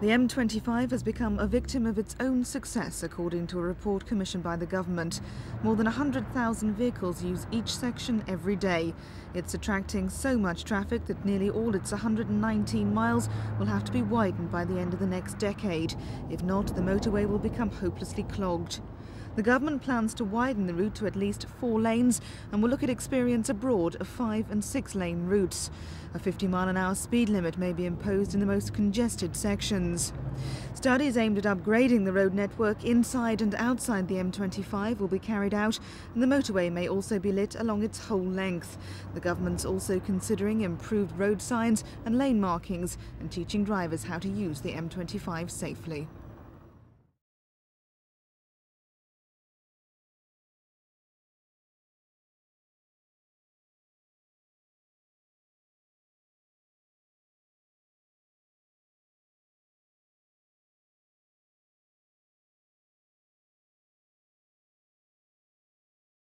The M25 has become a victim of its own success, according to a report commissioned by the government. More than 100,000 vehicles use each section every day. It's attracting so much traffic that nearly all its 119 miles will have to be widened by the end of the next decade. If not, the motorway will become hopelessly clogged. The government plans to widen the route to at least four lanes and will look at experience abroad of five and six lane routes. A 50 mile an hour speed limit may be imposed in the most congested sections. Studies aimed at upgrading the road network inside and outside the M25 will be carried out and the motorway may also be lit along its whole length. The government's also considering improved road signs and lane markings and teaching drivers how to use the M25 safely.